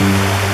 Yeah.